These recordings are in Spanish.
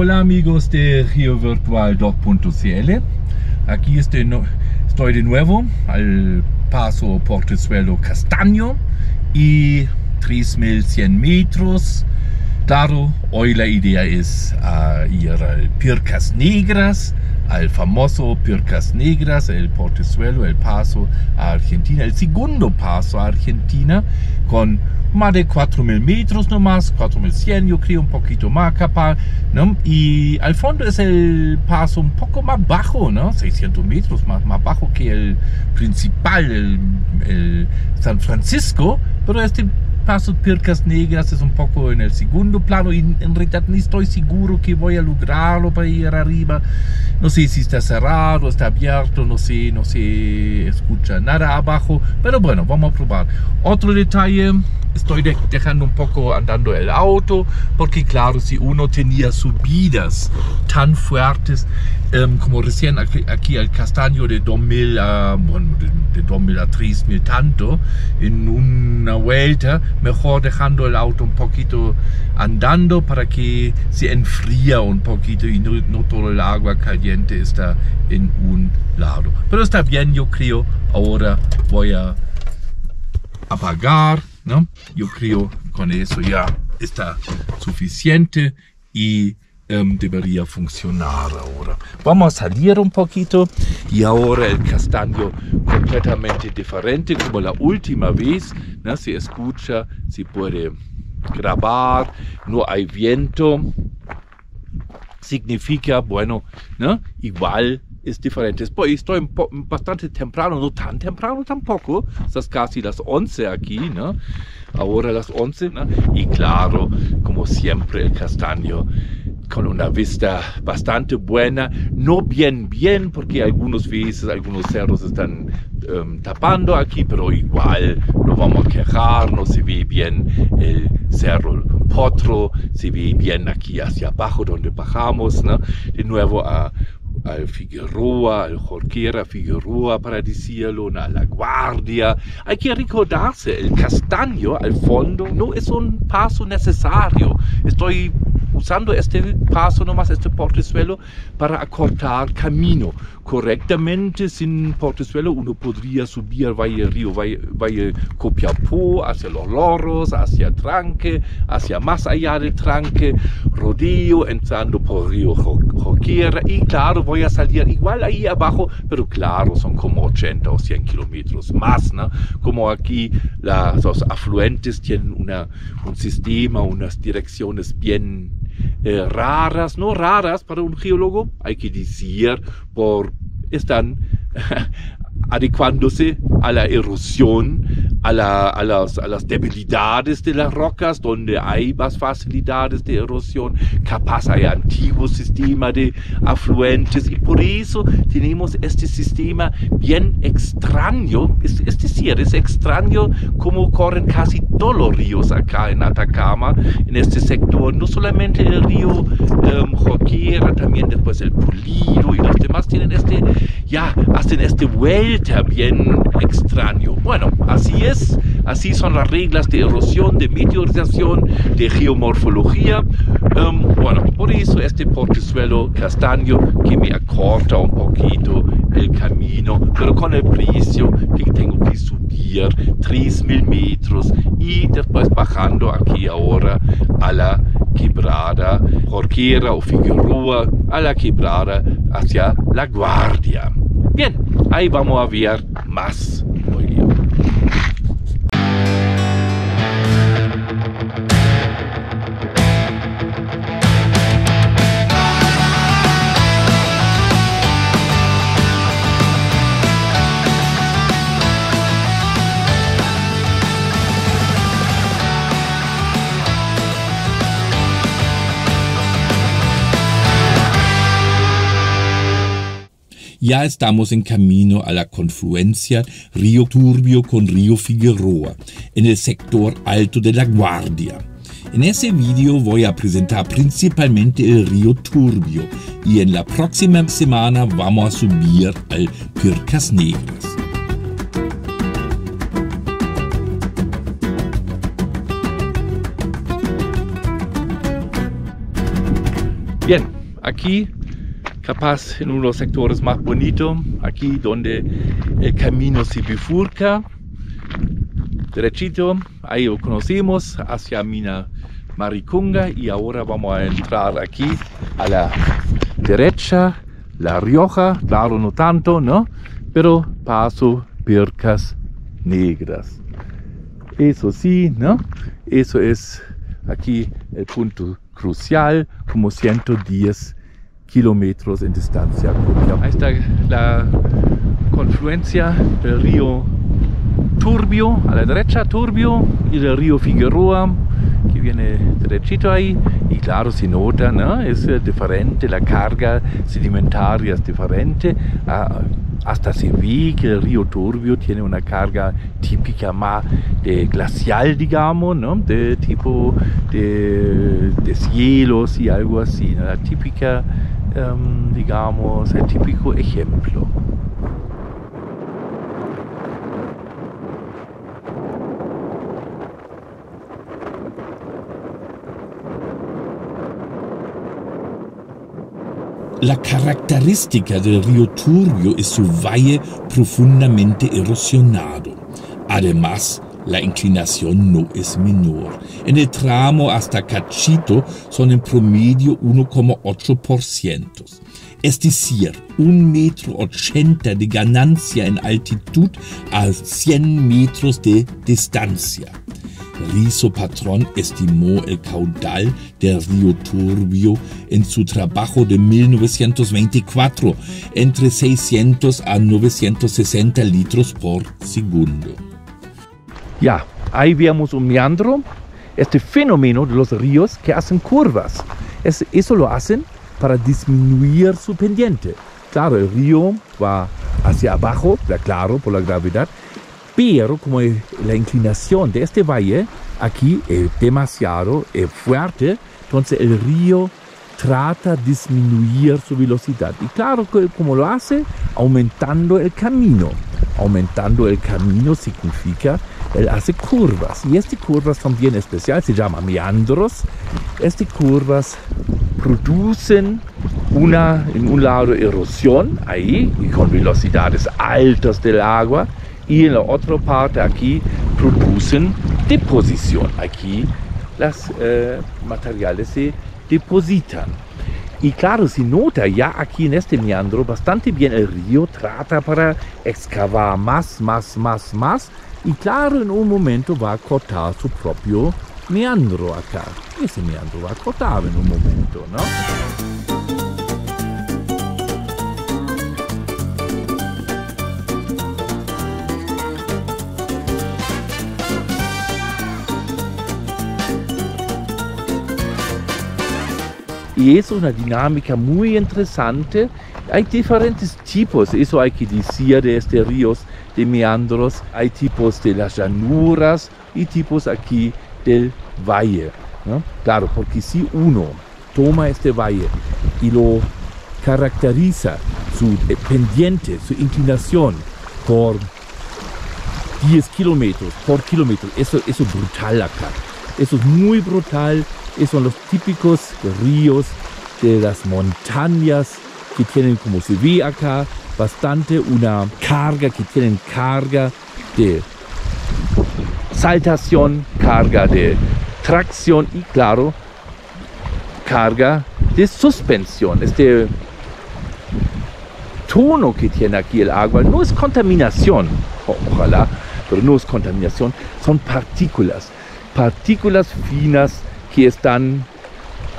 Hola amigos de Virtual 2.cl. Aquí estoy de nuevo al paso Portezuelo Castaño y 3100 metros. Hoy la idea es uh, ir al Pircas Negras, al famoso Pircas Negras, el portezuelo, el paso a Argentina, el segundo paso a Argentina con más de 4.000 metros nomás, 4.100 yo creo, un poquito más capaz, ¿no? Y al fondo es el paso un poco más bajo, ¿no? 600 metros más, más bajo que el principal, el, el San Francisco, pero este paso Pircas Negras es un poco en el segundo plano y en realidad ni estoy seguro que voy a lograrlo para ir arriba. No sé si está cerrado, está abierto, no sé, no se escucha nada abajo, pero bueno, vamos a probar. Otro detalle, estoy dejando un poco andando el auto, porque claro, si uno tenía subidas tan fuertes um, como recién aquí, aquí, el castaño de 2000 a, bueno, de, de 2000 a 3000 tanto, en una vuelta, mejor dejando el auto un poquito andando para que se enfría un poquito y no, no todo el agua caliente está en un lado. Pero está bien, yo creo, ahora voy a apagar ¿no? Yo creo con eso ya está suficiente y um, debería funcionar ahora. Vamos a salir un poquito y ahora el castaño completamente diferente como la última vez. ¿no? Se escucha, se puede grabar, no hay viento. Significa, bueno, ¿no? igual es diferente. Estoy bastante temprano, no tan temprano tampoco. Es casi las 11 aquí, ¿no? Ahora las 11, ¿no? Y claro, como siempre, el castaño con una vista bastante buena, no bien bien, porque algunos veces algunos cerros están um, tapando aquí, pero igual no vamos a quejar, no se ve bien el cerro Potro, se ve bien aquí hacia abajo donde bajamos, ¿no? De nuevo a al Figueroa, al Jorquera Figueroa, para decirlo, a La Guardia. Hay que recordarse, el castaño al fondo no es un paso necesario. Estoy usando este paso nomás, este portezuelo, para acortar camino. Correctamente, sin portezuelo, uno podría subir Valle Río, Valle, Valle Copiapó, hacia Los Loros, hacia Tranque, hacia más allá del Tranque, rodeo, entrando por Río Joquera, y claro, voy a salir igual ahí abajo, pero claro, son como 80 o 100 kilómetros más, ¿no? Como aquí los afluentes tienen una, un sistema, unas direcciones bien eh, raras, no raras para un geólogo, hay que decir, por están adecuándose a la erosión, a, la, a, las, a, las, debilidades de las rocas, donde hay más facilidades de erosión, capaz hay antiguo sistema de afluentes y por eso tenemos este sistema bien extraño, es, es decir, es extraño como corren casi todos los ríos acá en Atacama, en este sector, no solamente el río um, Joquera, también después el Pulido y los demás tienen este, ya, hacen este vuelta bien extraño. Bueno, así es, así son las reglas de erosión, de meteorización, de geomorfología. Um, bueno, por eso este portezuelo castaño que me acorta un poquito el camino, pero con el precio que tengo que subir 3.000 metros y después bajando aquí ahora a la quebrada Jorquera o Figueroa, a la quebrada hacia La Guardia. Bien, ahí vamos a ver más. Ya estamos en camino a la confluencia Río Turbio con Río Figueroa, en el sector alto de La Guardia. En ese vídeo voy a presentar principalmente el río Turbio y en la próxima semana vamos a subir al Pircas Negras. Bien, aquí capaz en uno de los sectores más bonitos, aquí donde el camino se bifurca, derechito, ahí lo conocimos, hacia Mina Maricunga y ahora vamos a entrar aquí a la derecha, La Rioja, claro, no tanto, ¿no? Pero paso Bircas Negras. Eso sí, ¿no? Eso es aquí el punto crucial, como 110 kilómetros en distancia. Ahí está la confluencia del río Turbio, a la derecha Turbio, y del río Figueroa, que viene derechito ahí, y claro, se nota, ¿no? Es diferente, la carga sedimentaria es diferente. Ah, hasta se ve que el río Turbio tiene una carga típica más de glacial, digamos, ¿no? de tipo de, de cielos y algo así, ¿no? la típica, um, digamos, el típico ejemplo. La característica del río Turbio es su valle profundamente erosionado. Además, la inclinación no es menor. En el tramo hasta Cachito son en promedio 1,8%. Es decir, un metro ochenta de ganancia en altitud a 100 metros de distancia. Rizo Patrón estimó el caudal del río Turbio en su trabajo de 1924 entre 600 a 960 litros por segundo. Ya, ahí vemos un meandro, este fenómeno de los ríos que hacen curvas. eso lo hacen para disminuir su pendiente. Claro, el río va hacia abajo, claro, por la gravedad, pero como la inclinación de este valle aquí es demasiado fuerte, entonces el río trata de disminuir su velocidad. Y claro, como lo hace, aumentando el camino. Aumentando el camino significa él hace curvas. Y estas curvas son bien especiales, se llaman meandros. Estas curvas producen una, en un lado erosión ahí, y con velocidades altas del agua, y en la otra parte aquí producen deposición. Aquí las eh, materiales se depositan. Y claro, se nota ya aquí en este meandro bastante bien el río trata para excavar más, más, más, más. Y claro, en un momento va a cortar su propio meandro acá. Ese meandro va a cortar en un momento, ¿no? Y es una dinámica muy interesante. Hay diferentes tipos, eso hay que decir de estos ríos de meandros. Hay tipos de las llanuras y tipos aquí del valle. Claro, porque si uno toma este valle y lo caracteriza su pendiente, su inclinación por 10 kilómetros por kilómetro, eso, eso es brutal acá. Eso es muy brutal son los típicos ríos de las montañas que tienen, como se ve acá, bastante una carga, que tienen carga de saltación, carga de tracción y claro, carga de suspensión. Este tono que tiene aquí el agua no es contaminación, ojalá, pero no es contaminación, son partículas, partículas finas que están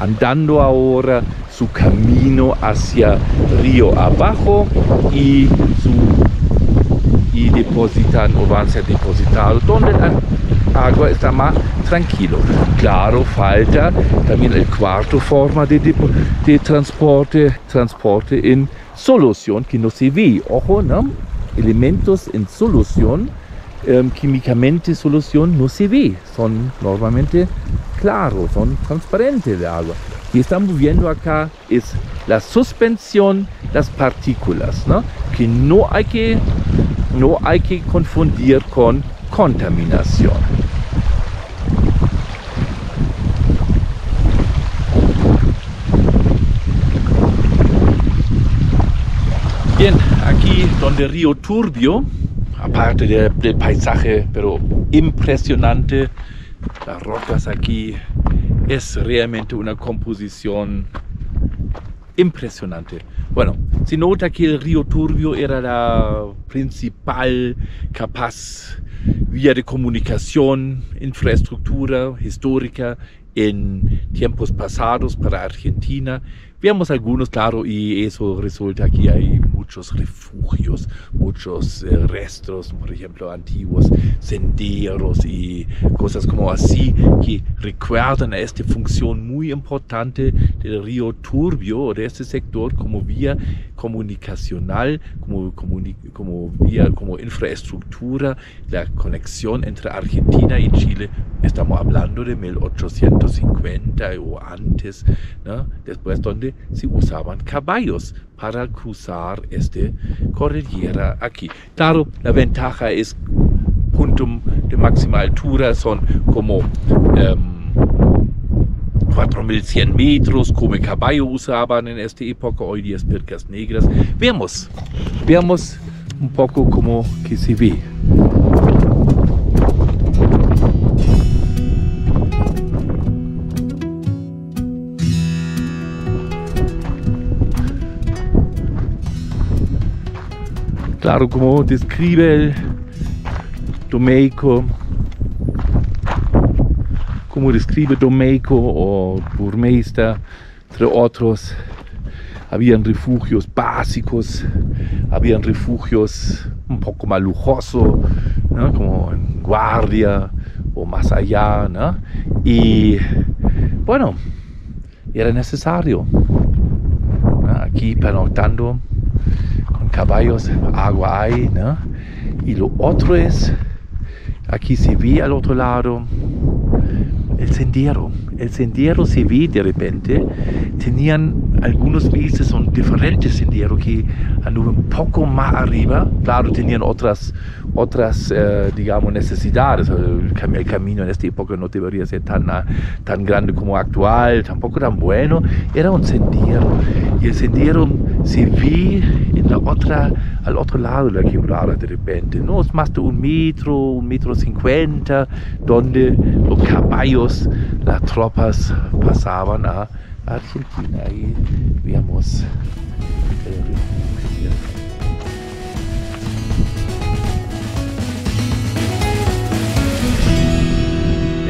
andando ahora su camino hacia río abajo y, su, y depositan o van a ser depositados donde la agua está más tranquilo. Claro, falta también el cuarto forma de, de, transporte, transporte en solución que no se ve. Ojo, ¿no? Elementos en solución, em, químicamente solución no se ve, son normalmente claro, son transparentes de agua y estamos viendo acá es la suspensión las partículas, que no hay que, no hay que confundir con contaminación. Bien, aquí donde Río Turbio, aparte del paisaje, pero impresionante, las rocas aquí, es realmente una composición impresionante. Bueno, se nota que el río Turbio era la principal capaz vía de comunicación, infraestructura histórica en tiempos pasados para Argentina. Veamos algunos, claro, y eso resulta que hay muchos refugios, muchos eh, restos, por ejemplo, antiguos senderos y cosas como así que recuerdan a esta función muy importante del río Turbio o de este sector como vía comunicacional, como, como vía, como infraestructura, la conexión entre Argentina y Chile. Estamos hablando de 1850 o antes, ¿no? después donde se usaban caballos para cruzar este cordillera aquí. Claro, la ventaja es punto de máxima altura son como um, 4100 metros, como caballo usaban en esta época, hoy día es pircas negras. Veamos, veamos un poco como que se ve. Claro, como describe el Domeico, como describe Domeico o Burmeister, entre otros, habían refugios básicos, habían refugios un poco más lujosos, ¿no? como en Guardia o más allá, ¿no? y bueno, era necesario. ¿no? Aquí pernoctando caballos, agua hay. Y lo otro es, aquí se ve al otro lado el sendero. El sendero se ve de repente. Tenían algunos veces son diferentes senderos que anduve un poco más arriba. Claro, tenían otras, otras eh, digamos, necesidades. El, camino en esta época no debería ser tan, tan grande como actual, tampoco tan bueno. Era un sendero. Y el sendero se ve en la otra, al otro lado de la quebrada de repente. No es más de un metro, un metro cincuenta, donde los caballos, las tropas pasaban a Argentina. Ahí veamos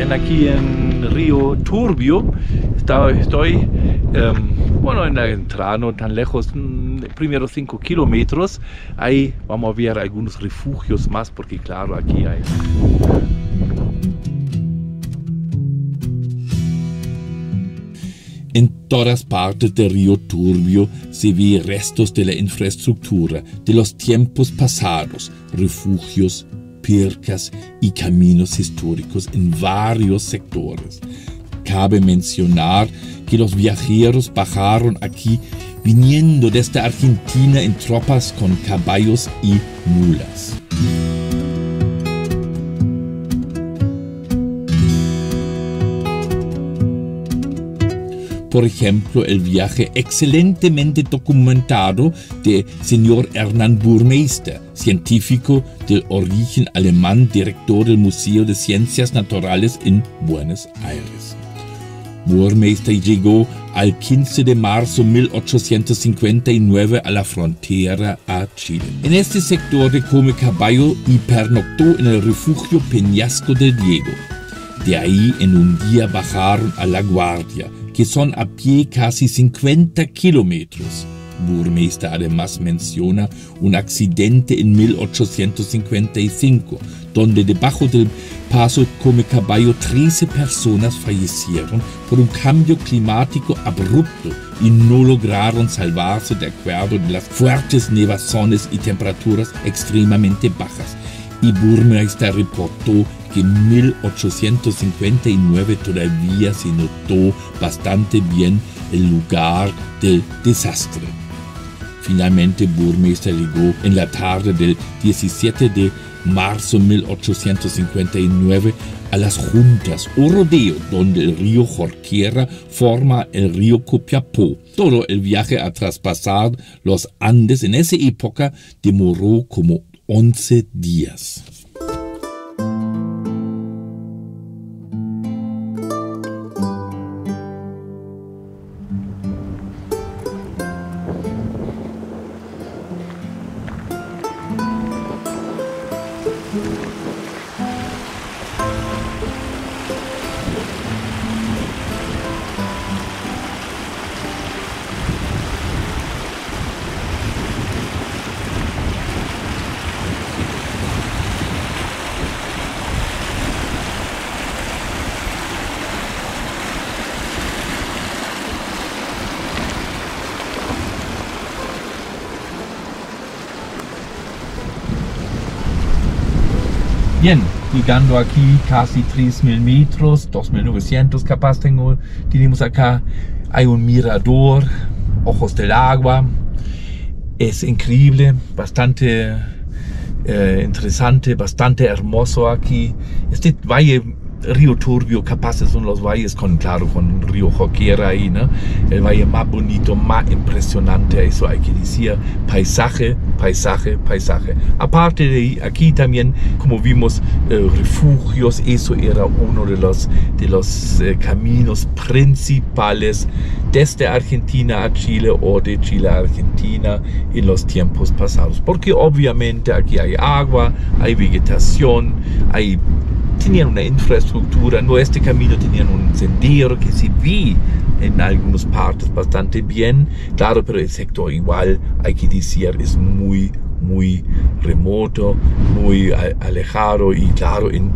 en aquí en Río Turbio estoy um, bueno en la entrada no tan lejos mm, primeros 5 kilómetros ahí vamos a ver algunos refugios más porque claro aquí hay todas partes del río Turbio se ve restos de la infraestructura de los tiempos pasados, refugios, pircas y caminos históricos en varios sectores. Cabe mencionar que los viajeros bajaron aquí viniendo desde Argentina en tropas con caballos y mulas. Por ejemplo, el viaje excelentemente documentado de señor Hernán Burmeister, científico de origen alemán, director del Museo de Ciencias Naturales en Buenos Aires. Burmeister llegó al 15 de marzo de 1859 a la frontera a Chile. En este sector de Come Caballo y pernoctó en el refugio Peñasco del Diego. De ahí en un día bajaron a La Guardia, que son a pie casi 50 kilómetros. Burmeister además menciona un accidente en 1855, donde debajo del paso Come Caballo 13 personas fallecieron por un cambio climático abrupto y no lograron salvarse de acuerdo de las fuertes nevazones y temperaturas extremadamente bajas. Y Burmeister reportó que en 1859 todavía se notó bastante bien el lugar del desastre. Finalmente Burmeister llegó en la tarde del 17 de marzo 1859, a las juntas o rodeo donde el río Jorquera forma el río Copiapó. Todo el viaje a traspasar los Andes en esa época demoró como 11 días. Bien, llegando aquí casi 3.000 metros, 2.900 capaz tengo, tenemos acá, hay un mirador, ojos del agua, es increíble, bastante eh, interesante, bastante hermoso aquí. Este valle Río Turbio, capaces son los valles con, claro, con Río Joquera ahí, ¿no? El valle más bonito, más impresionante, eso hay que decir. Paisaje, paisaje, paisaje. Aparte de aquí también, como vimos, eh, refugios, eso era uno de los, de los eh, caminos principales desde Argentina a Chile o de Chile a Argentina en los tiempos pasados. Porque obviamente aquí hay agua, hay vegetación, hay tenían una infraestructura, no este camino tenían un sendero que se vi en algunas partes bastante bien, claro, pero el sector igual, hay que decir, es muy, muy remoto, muy alejado y claro, en,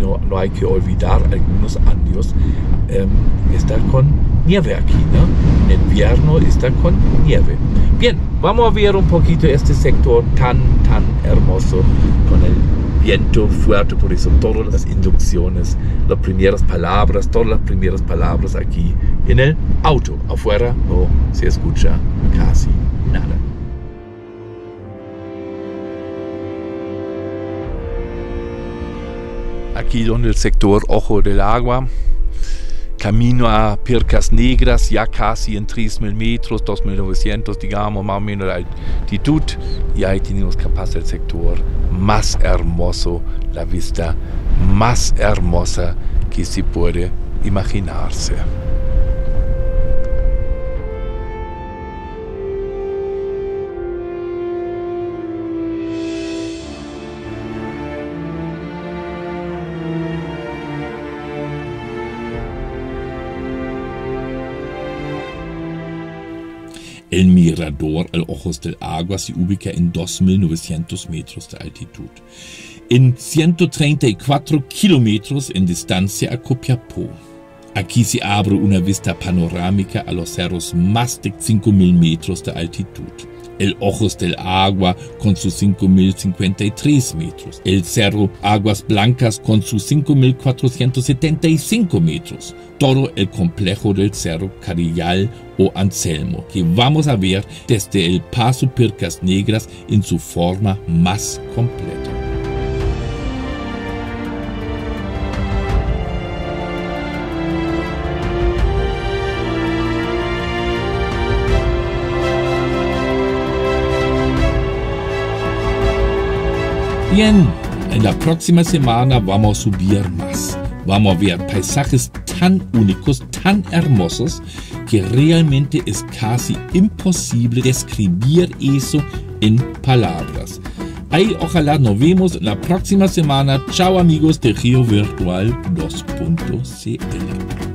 no, no, hay que olvidar algunos años eh, está con nieve aquí, ¿no? En invierno está con nieve. Bien, vamos a ver un poquito este sector tan, tan hermoso con el viento fuerte, por eso todas las inducciones, las primeras palabras, todas las primeras palabras aquí en el auto. Afuera no se escucha casi nada. Aquí donde el sector Ojo del Agua camino a Pircas Negras, ya casi en 3.000 metros, 2.900, digamos, más o menos de altitud. Y ahí tenemos capaz el sector más hermoso, la vista más hermosa que se puede imaginarse. El mirador al Ojos del Agua se ubica en 2.900 metros de altitud, en 134 kilómetros en distancia a Copiapó. Aquí se abre una vista panorámica a los cerros más de 5.000 metros de altitud el Ojos del Agua con sus 5.053 metros, el Cerro Aguas Blancas con sus 5.475 metros, todo el complejo del Cerro Carillal o Anselmo, que vamos a ver desde el Paso Pircas Negras en su forma más completa. Bien, en la próxima semana vamos a subir más. Vamos a ver paisajes tan únicos, tan hermosos, que realmente es casi imposible describir eso en palabras. Ahí ojalá nos vemos la próxima semana. Chao amigos de Río Virtual 2.cl.